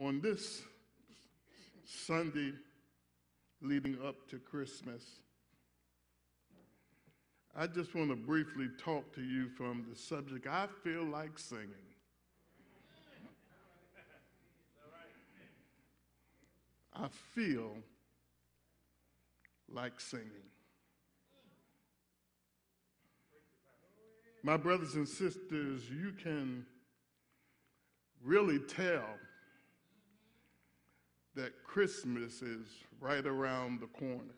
On this Sunday leading up to Christmas, I just want to briefly talk to you from the subject I feel like singing. I feel like singing. My brothers and sisters, you can really tell that Christmas is right around the corner.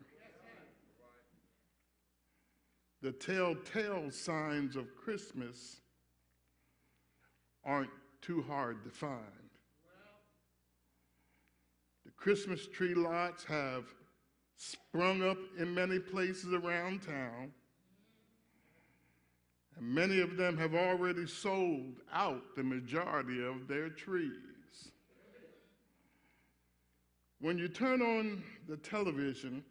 The telltale signs of Christmas aren't too hard to find. The Christmas tree lots have sprung up in many places around town, and many of them have already sold out the majority of their trees. When you turn on the television,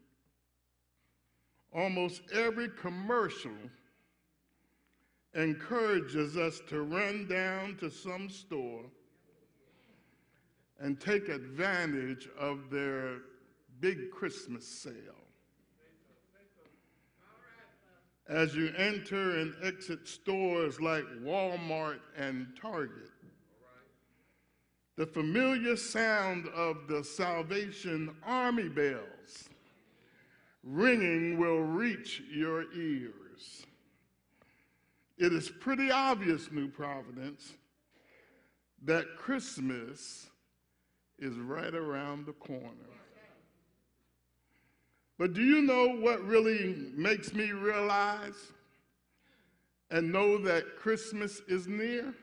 almost every commercial encourages us to run down to some store and take advantage of their big Christmas sale. As you enter and exit stores like Walmart and Target, the familiar sound of the Salvation Army bells ringing will reach your ears. It is pretty obvious, New Providence, that Christmas is right around the corner. But do you know what really makes me realize and know that Christmas is near?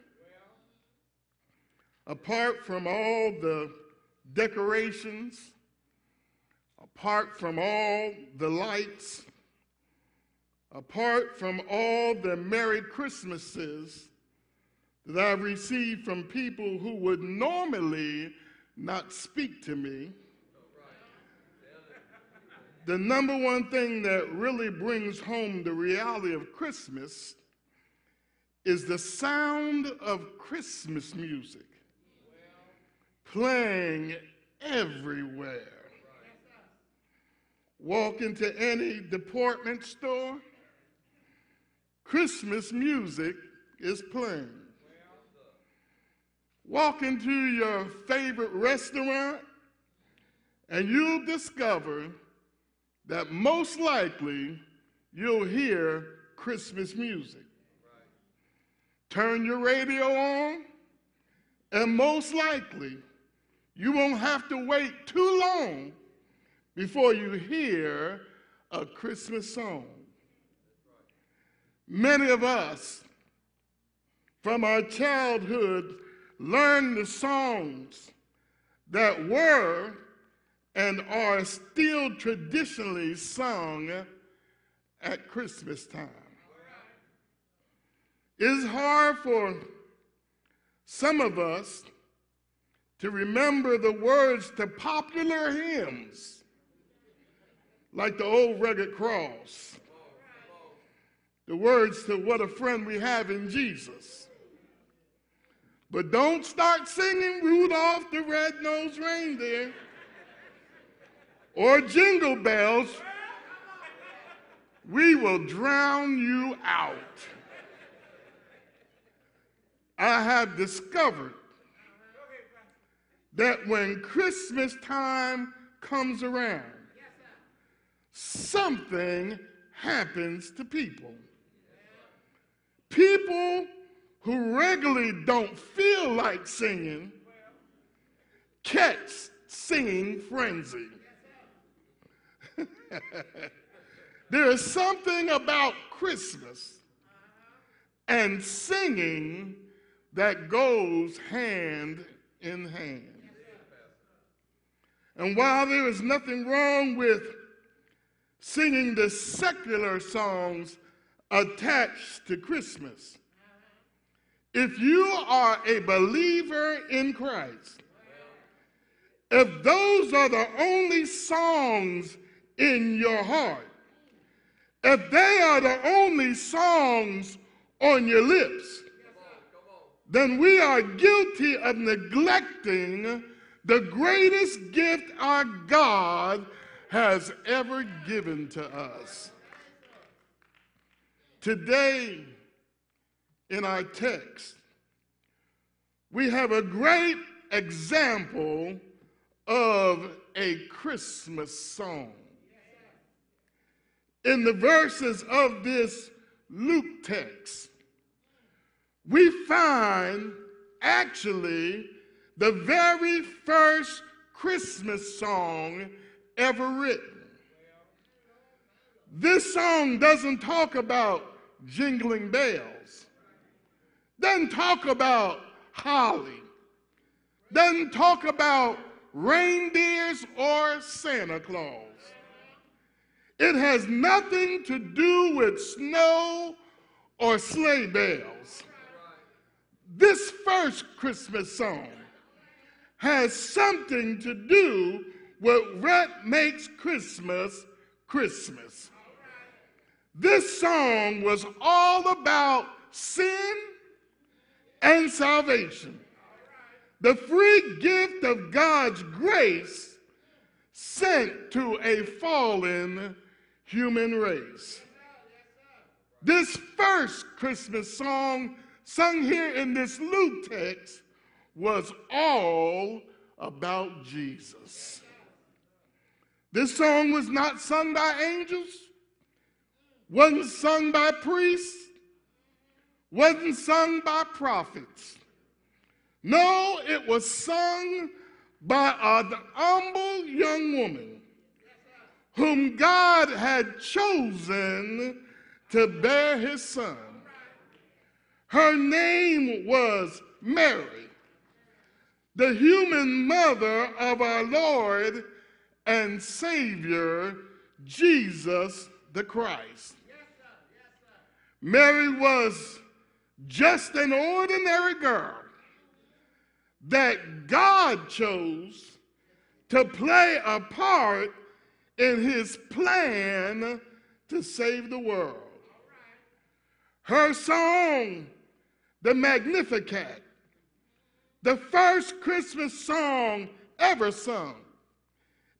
Apart from all the decorations, apart from all the lights, apart from all the Merry Christmases that I've received from people who would normally not speak to me, the number one thing that really brings home the reality of Christmas is the sound of Christmas music playing everywhere. Walk into any department store, Christmas music is playing. Walk into your favorite restaurant, and you'll discover that most likely you'll hear Christmas music. Turn your radio on, and most likely you won't have to wait too long before you hear a Christmas song. Many of us from our childhood learned the songs that were and are still traditionally sung at Christmas time. It's hard for some of us to remember the words to popular hymns like the old rugged cross, the words to what a friend we have in Jesus. But don't start singing Rudolph the Red-Nosed Reindeer or Jingle Bells. We will drown you out. I have discovered that when Christmas time comes around, something happens to people. People who regularly don't feel like singing catch singing frenzy. there is something about Christmas and singing that goes hand in hand. And while there is nothing wrong with singing the secular songs attached to Christmas, if you are a believer in Christ, if those are the only songs in your heart, if they are the only songs on your lips, then we are guilty of neglecting the greatest gift our God has ever given to us. Today, in our text, we have a great example of a Christmas song. In the verses of this Luke text, we find actually the very first Christmas song ever written. This song doesn't talk about jingling bells, doesn't talk about holly, doesn't talk about reindeers or Santa Claus. It has nothing to do with snow or sleigh bells. This first Christmas song has something to do with what makes Christmas Christmas. This song was all about sin and salvation. The free gift of God's grace sent to a fallen human race. This first Christmas song sung here in this Luke text was all about Jesus. This song was not sung by angels, wasn't sung by priests, wasn't sung by prophets. No, it was sung by an humble young woman whom God had chosen to bear his son. Her name was Mary, the human mother of our Lord and Savior, Jesus the Christ. Mary was just an ordinary girl that God chose to play a part in his plan to save the world. Her song, the Magnificat, the first Christmas song ever sung,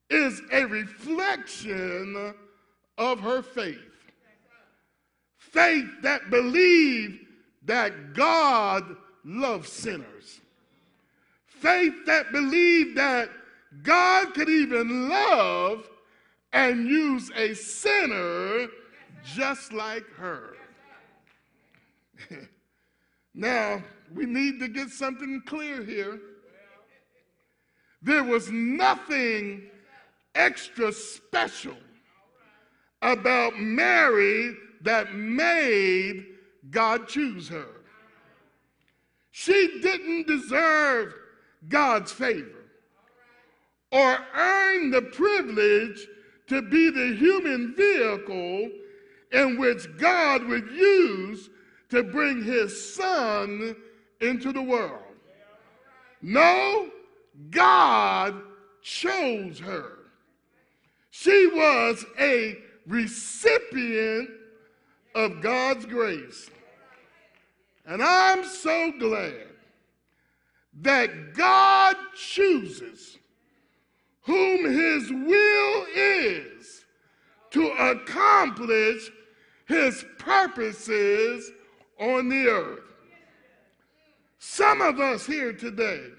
is a reflection of her faith. Faith that believed that God loves sinners. Faith that believed that God could even love and use a sinner just like her. now, we need to get something clear here. There was nothing extra special about Mary that made God choose her. She didn't deserve God's favor or earn the privilege to be the human vehicle in which God would use to bring his son into the world. No, God chose her. She was a recipient of God's grace. And I'm so glad that God chooses whom his will is to accomplish his purposes on the earth. Some of us here today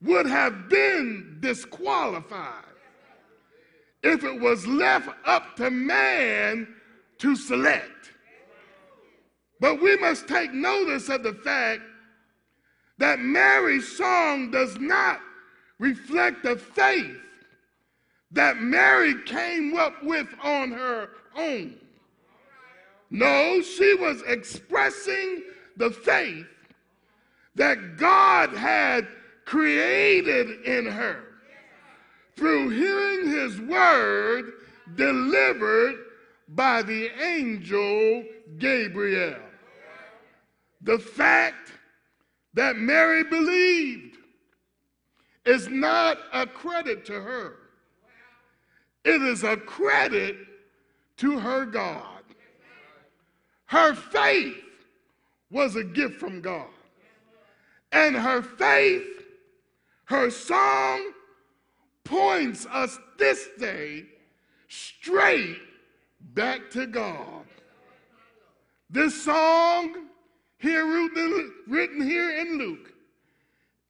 would have been disqualified if it was left up to man to select. But we must take notice of the fact that Mary's song does not reflect the faith that Mary came up with on her own. No, she was expressing the faith that God had created in her through hearing his word delivered by the angel Gabriel. The fact that Mary believed is not a credit to her, it is a credit to her God. Her faith was a gift from God. And her faith Her song points us this day straight back to God. This song, here written here in Luke,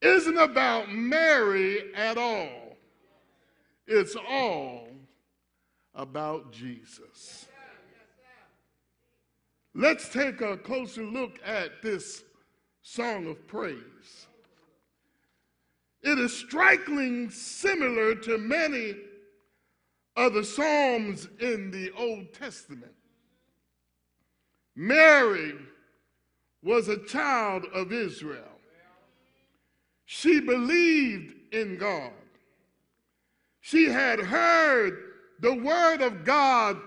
isn't about Mary at all. It's all about Jesus. Let's take a closer look at this song of praise. It is strikingly similar to many of the Psalms in the Old Testament. Mary was a child of Israel. She believed in God. She had heard the word of God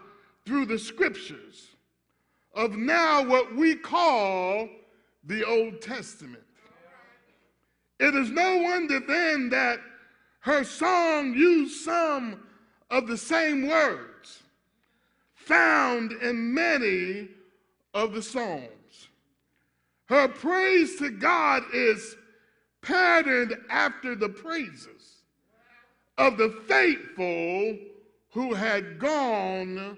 through the scriptures of now what we call the Old Testament. It is no wonder then that her song used some of the same words found in many of the Psalms. Her praise to God is patterned after the praises of the faithful who had gone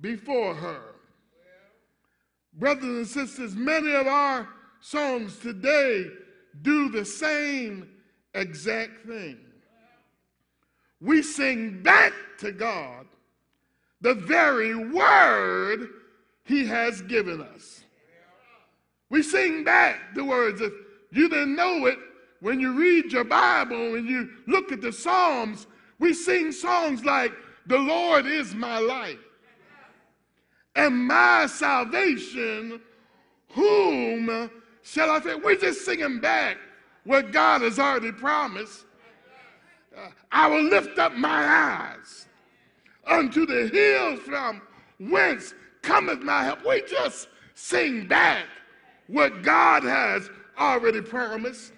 before her. Brothers and sisters, many of our songs today do the same exact thing. We sing back to God the very word He has given us. We sing back the words. If you didn't know it, when you read your Bible and you look at the Psalms, we sing songs like, The Lord is my light and my salvation. Whom shall I fear? We're just singing back what God has already promised. Uh, I will lift up my eyes unto the hills from whence cometh my help. We just sing back what God has already promised.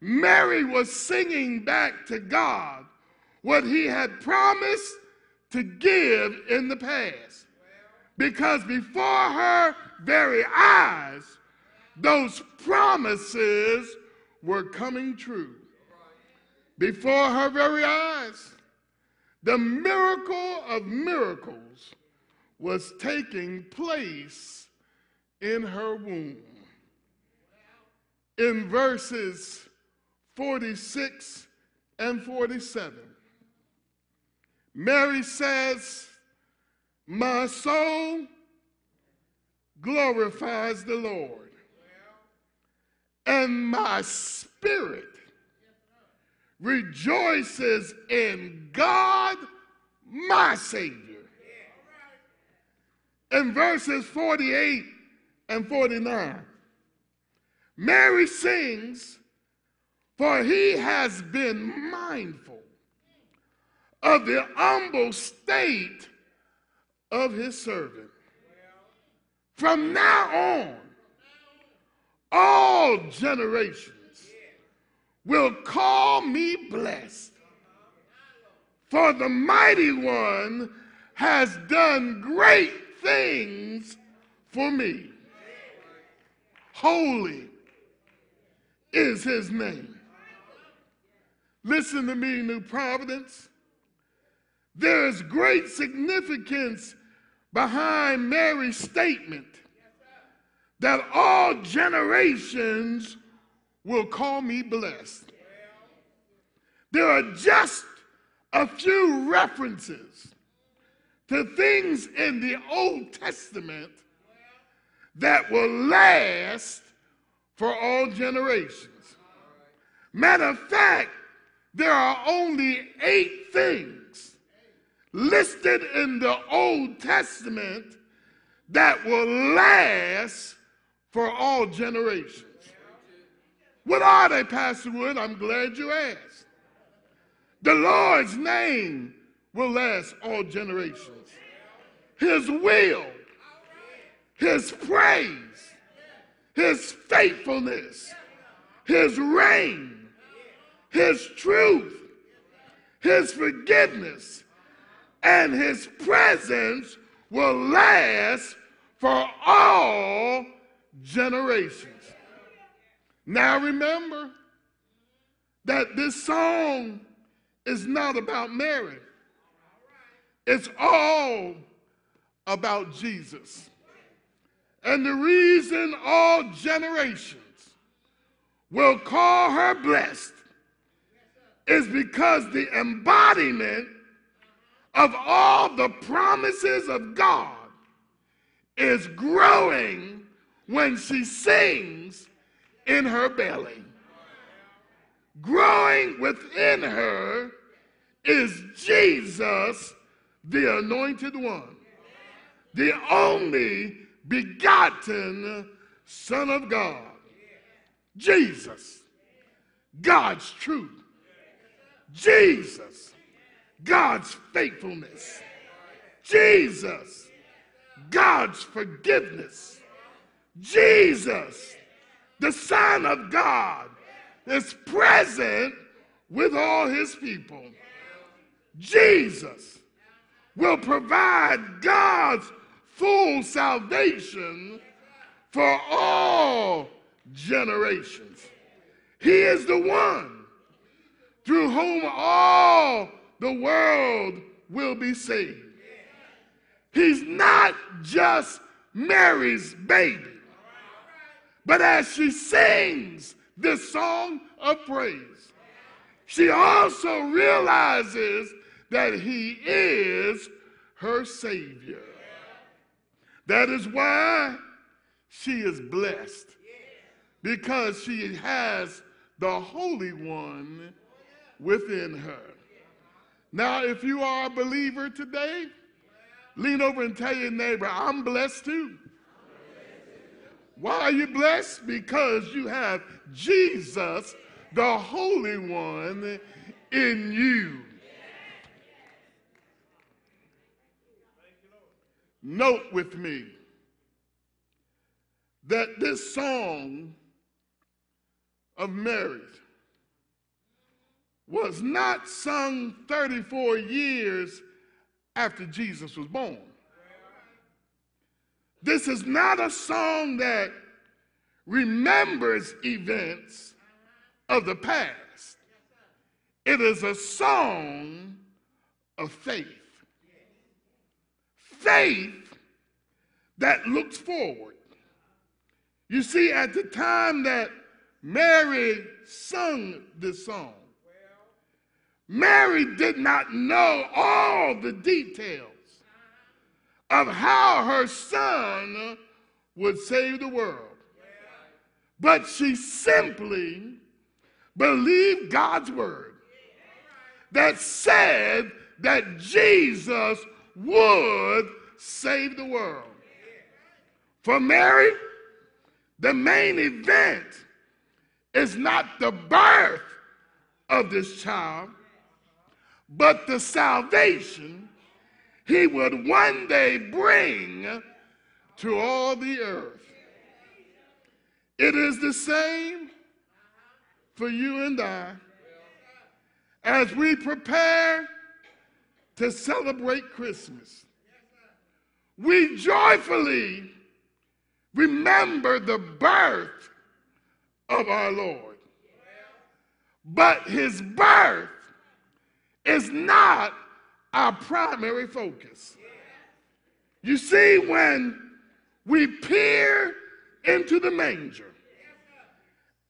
Mary was singing back to God what he had promised to give in the past. Because before her very eyes, those promises were coming true. Before her very eyes, the miracle of miracles was taking place in her womb. In verses 46 and 47, Mary says, My soul glorifies the Lord, and my spirit rejoices in God, my Savior. In verses 48 and 49. Mary sings, For he has been mindful of the humble state of his servant. From now on, all generations will call me blessed. For the mighty one has done great things for me. Holy is his name. Listen to me, New Providence. There is great significance behind Mary's statement that all generations will call me blessed. There are just a few references to things in the Old Testament that will last for all generations. Matter of fact, there are only eight things listed in the Old Testament that will last for all generations. What are they, Pastor Wood? I'm glad you asked. The Lord's name will last all generations. His will his praise, his faithfulness, his reign, his truth, his forgiveness, and his presence will last for all generations. Now remember, that this song is not about Mary. It's all about Jesus. And the reason all generations will call her blessed is because the embodiment of all the promises of God is growing when she sings in her belly. Growing within her is Jesus, the anointed one, the only begotten Son of God. Jesus, God's truth. Jesus, God's faithfulness. Jesus, God's forgiveness. Jesus, the Son of God, is present with all his people. Jesus will provide God's full salvation for all generations. He is the one through whom all the world will be saved. He's not just Mary's baby, but as she sings this song of praise, she also realizes that he is her Savior. That is why she is blessed, because she has the Holy One within her. Now, if you are a believer today, lean over and tell your neighbor, I'm blessed too. Why are you blessed? Because you have Jesus, the Holy One, in you. Note with me that this song of Mary was not sung 34 years after Jesus was born. This is not a song that remembers events of the past. It is a song of faith. Faith that looks forward. You see, at the time that Mary sung this song, Mary did not know all the details of how her son would save the world. But she simply believed God's word that said that Jesus would save the world. For Mary, the main event is not the birth of this child, but the salvation he would one day bring to all the earth. It is the same for you and I as we prepare to celebrate Christmas. We joyfully remember the birth of our Lord. But his birth is not our primary focus. You see, when we peer into the manger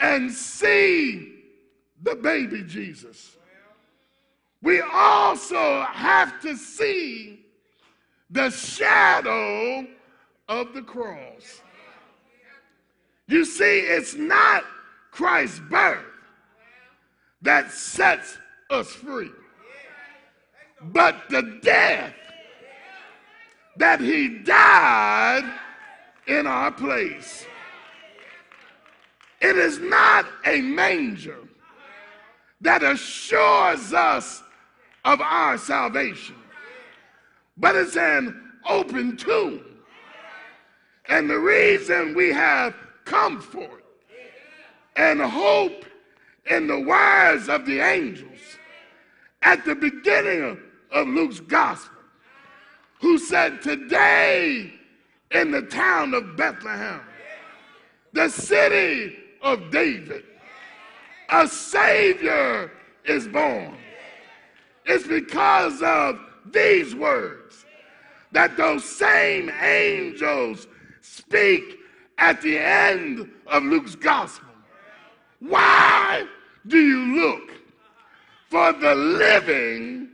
and see the baby Jesus, we also have to see the shadow of the cross. You see, it's not Christ's birth that sets us free but the death that he died in our place. It is not a manger that assures us of our salvation, but it's an open tomb. And the reason we have comfort and hope in the words of the angels at the beginning of Luke's gospel, who said, Today in the town of Bethlehem, the city of David, a Savior is born. It's because of these words that those same angels speak at the end of Luke's gospel. Why do you look for the living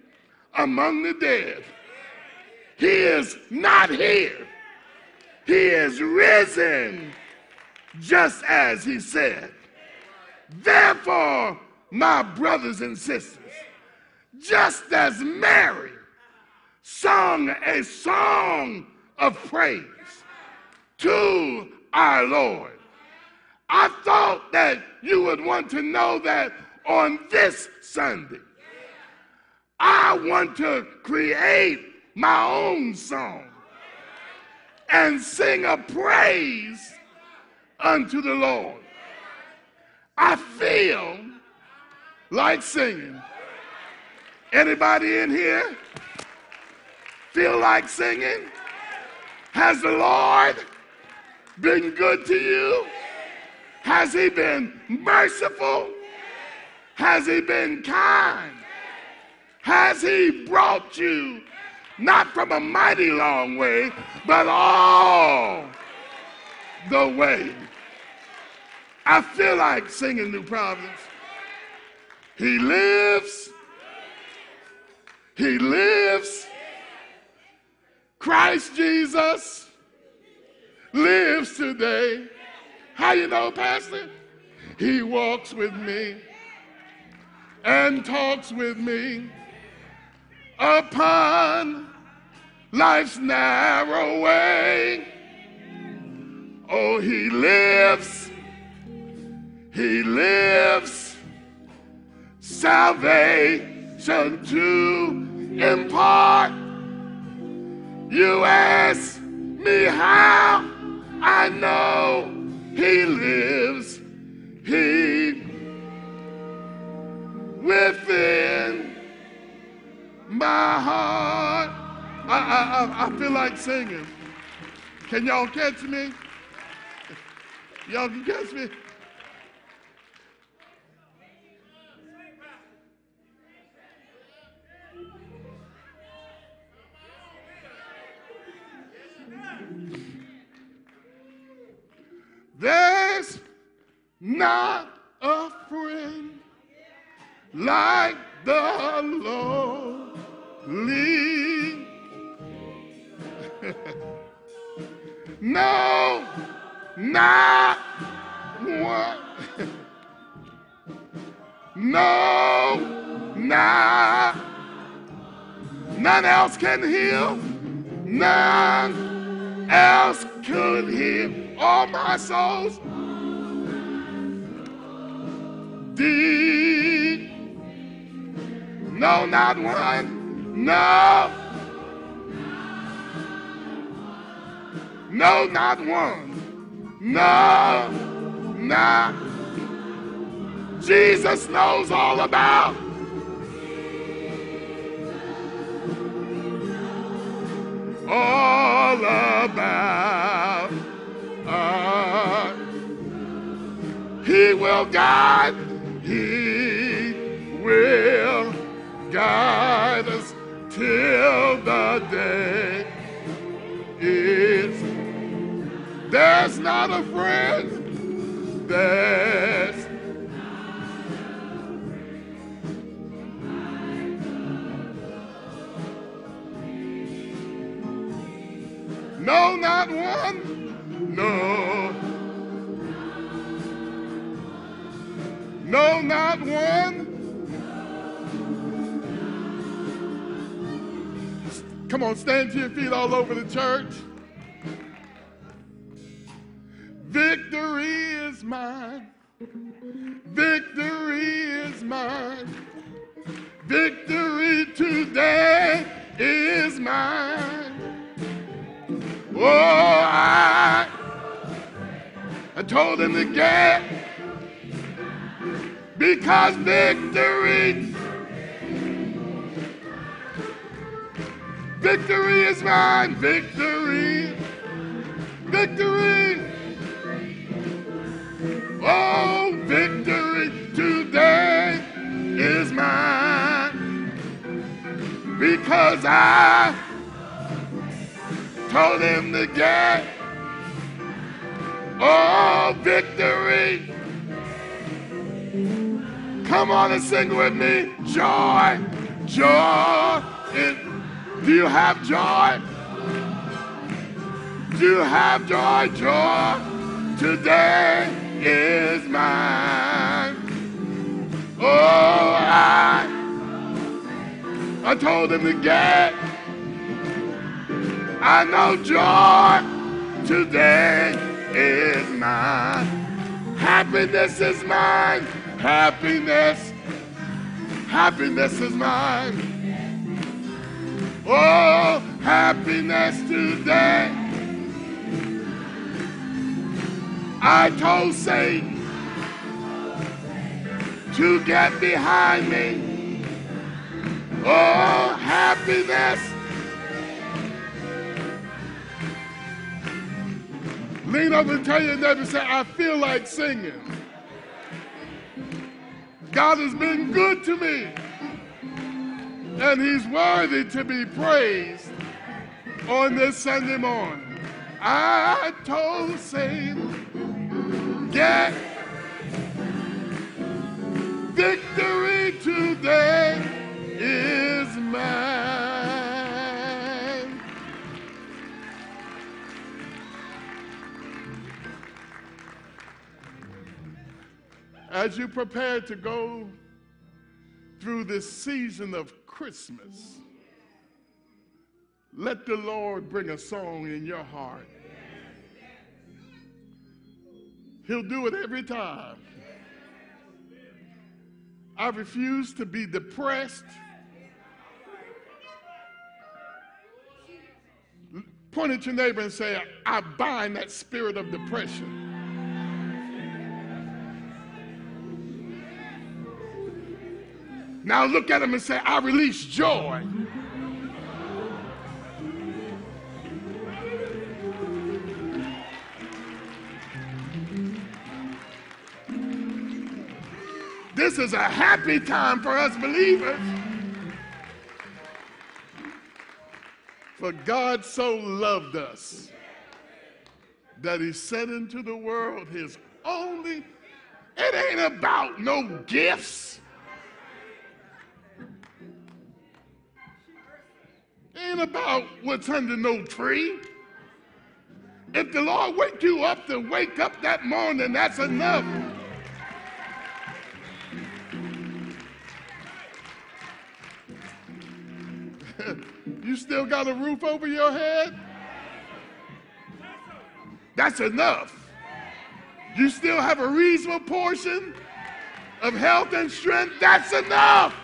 among the dead? He is not here. He is risen, just as he said. Therefore, my brothers and sisters, just as Mary sung a song of praise to our Lord, I thought that you would want to know that on this Sunday, I want to create my own song and sing a praise unto the Lord. I feel like singing. Anybody in here feel like singing? Has the Lord been good to you? Has he been merciful? Has he been kind? Has he brought you not from a mighty long way, but all the way? I feel like singing New Providence. He lives. He lives. Christ Jesus lives today. How you know, Pastor? He walks with me and talks with me upon life's narrow way. Oh, he lives. He lives. Salvation to impart. You ask me how I know he lives, he within my heart. I, I, I feel like singing. Can y'all catch me? Y'all can catch me? There's not a friend like the lonely. no, not one. no, not. None else can heal. None else could heal all my souls deep. No, not one. No. No, not one. No, not. Jesus knows all about. All about. Uh, he will guide, He will guide us till the day is. There's not a friend, there's No, not one. No. No, not one. Come on, stand to your feet all over the church. Victory is mine. Victory is mine. Victory today is mine. Oh, I I told him to get because victory, victory is mine, victory, victory. Oh, victory today is mine because I told him to get oh victory. Come on and sing with me. Joy, joy. In, do you have joy? Do you have joy? Joy today is mine. Oh, I, I told him to get. I know joy today is mine. Happiness is mine. Happiness, happiness is mine. Oh, happiness today. I told Satan to get behind me. Oh, happiness. Lean over and tell your neighbor, say, I feel like singing. God has been good to me. And he's worthy to be praised on this Sunday morning. I told Satan, get victory today is mine. As you prepare to go through this season of Christmas, let the Lord bring a song in your heart. He'll do it every time. I refuse to be depressed. Point at your neighbor and say, I bind that spirit of depression. Now look at him and say, I release joy. This is a happy time for us believers. For God so loved us that he sent into the world his only, it ain't about no gifts. Ain't about what's under no tree. If the Lord wake you up to wake up that morning, that's enough. you still got a roof over your head? That's enough. You still have a reasonable portion of health and strength? That's enough.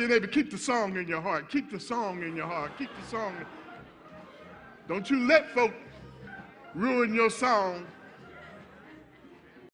Your neighbor, keep the song in your heart. Keep the song in your heart. Keep the song. Don't you let folk ruin your song